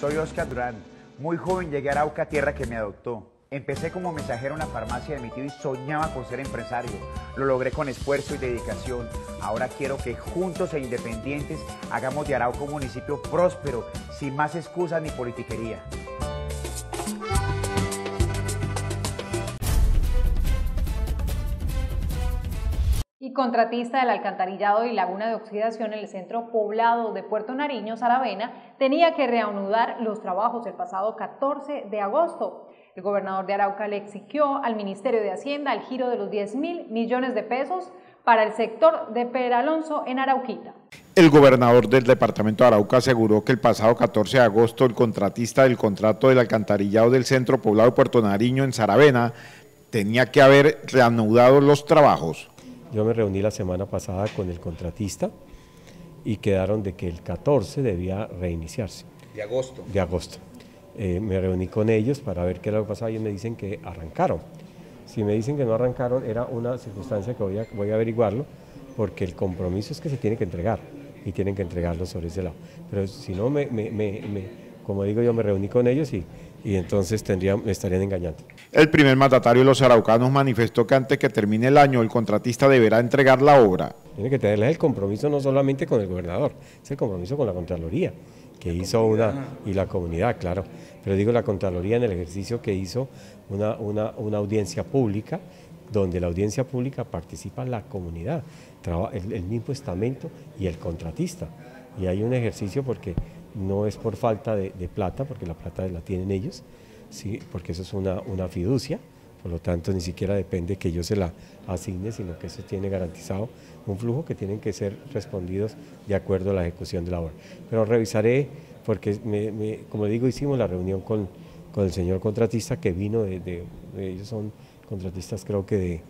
Soy Oscar Durán. Muy joven llegué a Arauca, tierra que me adoptó. Empecé como mensajero en la farmacia de mi tío y soñaba con ser empresario. Lo logré con esfuerzo y dedicación. Ahora quiero que juntos e independientes hagamos de Arauca un municipio próspero, sin más excusas ni politiquería. Contratista del alcantarillado y laguna de oxidación en el centro poblado de Puerto Nariño, Saravena, tenía que reanudar los trabajos el pasado 14 de agosto. El gobernador de Arauca le exigió al Ministerio de Hacienda el giro de los 10 mil millones de pesos para el sector de Peralonso en Arauquita. El gobernador del departamento de Arauca aseguró que el pasado 14 de agosto el contratista del contrato del alcantarillado del centro poblado de Puerto Nariño en Saravena tenía que haber reanudado los trabajos. Yo me reuní la semana pasada con el contratista y quedaron de que el 14 debía reiniciarse. De agosto. De agosto. Eh, me reuní con ellos para ver qué era lo que pasaba y me dicen que arrancaron. Si me dicen que no arrancaron, era una circunstancia que voy a, voy a averiguarlo, porque el compromiso es que se tiene que entregar y tienen que entregarlo sobre ese lado. Pero si no, me, me, me, como digo, yo me reuní con ellos y, y entonces tendría, me estarían engañando. El primer mandatario de los araucanos manifestó que antes que termine el año el contratista deberá entregar la obra. Tiene que tener el compromiso no solamente con el gobernador, es el compromiso con la Contraloría, que hizo una, y la comunidad, claro. Pero digo la Contraloría en el ejercicio que hizo una, una, una audiencia pública, donde la audiencia pública participa la comunidad, el, el mismo estamento y el contratista. Y hay un ejercicio porque no es por falta de, plata, porque la plata la tienen ellos, ¿sí? porque eso es una, una fiducia, por lo tanto ni siquiera depende que yo se la asigne, sino que eso tiene garantizado un flujo que tienen que ser respondidos de acuerdo a la ejecución de la obra. Pero revisaré, porque como digo, hicimos la reunión con, con el señor contratista que vino de, ellos son contratistas creo que de,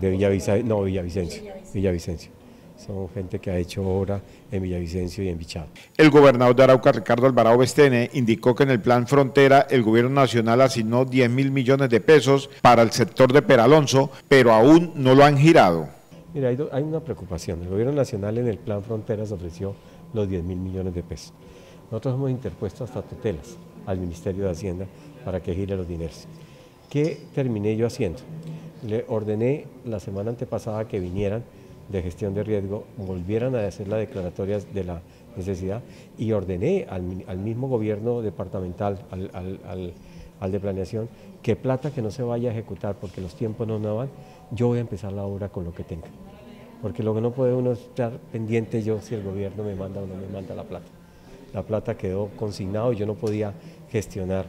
de Villavicencio, no, Villavicencio, Villavicencio son gente que ha hecho obra en Villavicencio y en Bichado. El gobernador de Arauca, Ricardo Alvarado Bestene, indicó que en el plan Frontera el gobierno nacional asignó 10 mil millones de pesos para el sector de Peralonso, pero aún no lo han girado. Mira, hay, hay una preocupación. El gobierno nacional en el plan Fronteras ofreció los 10 mil millones de pesos. Nosotros hemos interpuesto hasta tutelas al Ministerio de Hacienda para que gire los dineros. ¿Qué terminé yo haciendo? Le ordené la semana antepasada que vinieran de gestión de riesgo volvieran a hacer las declaratorias de la necesidad y ordené al, mismo gobierno departamental, al, de planeación, que plata que no se vaya a ejecutar porque los tiempos no van, yo voy a empezar la obra con lo que tenga. Porque lo que no puede uno estar pendiente yo si el gobierno me manda o no me manda la plata. La plata quedó consignado y yo no podía gestionar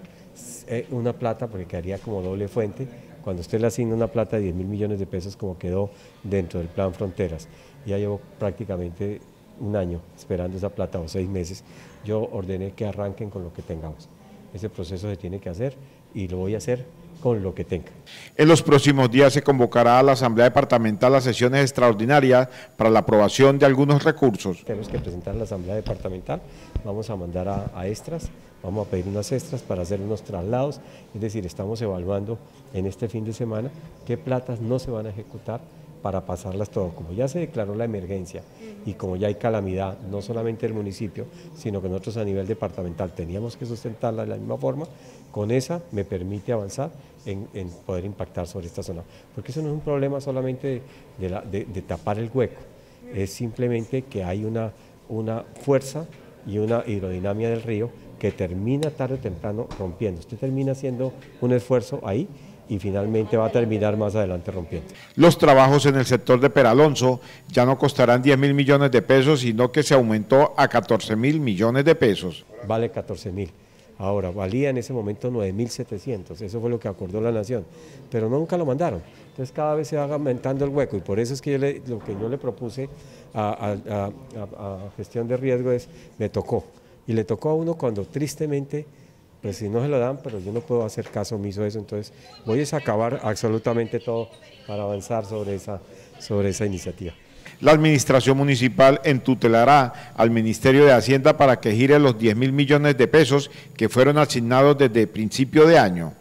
eh, una plata porque quedaría como doble fuente cuando usted le asigna una plata de 10 mil millones de pesos como quedó dentro del plan Fronteras, ya llevo prácticamente un año esperando esa plata o seis meses, yo ordené que arranquen con lo que tengamos. Ese proceso se tiene que hacer y lo voy a hacer con lo que tenga. En los próximos días se convocará a la Asamblea Departamental las sesiones extraordinarias para la aprobación de algunos recursos. Tenemos que presentar a la Asamblea Departamental, vamos a mandar a, a extras vamos a pedir unas extras para hacer unos traslados, es decir, estamos evaluando en este fin de semana qué platas no se van a ejecutar para pasarlas todo. Como ya se declaró la emergencia y como ya hay calamidad, no solamente del municipio, sino que nosotros a nivel departamental teníamos que sustentarla de la misma forma, con esa me permite avanzar en, poder impactar sobre esta zona. Porque eso no es un problema solamente de, de tapar el hueco, es simplemente que hay una, una fuerza y una hidrodinamia del río que termina tarde o temprano rompiendo. Usted termina haciendo un esfuerzo ahí y finalmente va a terminar más adelante rompiendo. Los trabajos en el sector de Peralonso ya no costarán 10 mil millones de pesos, sino que se aumentó a 14 mil millones de pesos. Vale 14 mil. Ahora, valía en ese momento 9.700, eso fue lo que acordó la Nación, pero nunca lo mandaron. Entonces cada vez se va aumentando el hueco y por eso es que yo lo que yo le propuse a, a gestión de riesgo es, me tocó, y le tocó a uno cuando tristemente, pues si no se lo dan, pero yo no puedo hacer caso omiso de eso, entonces voy a acabar absolutamente todo para avanzar sobre esa, sobre esa iniciativa. La administración municipal entutelará al Ministerio de Hacienda para que gire los 10 mil millones de pesos que fueron asignados desde principio de año.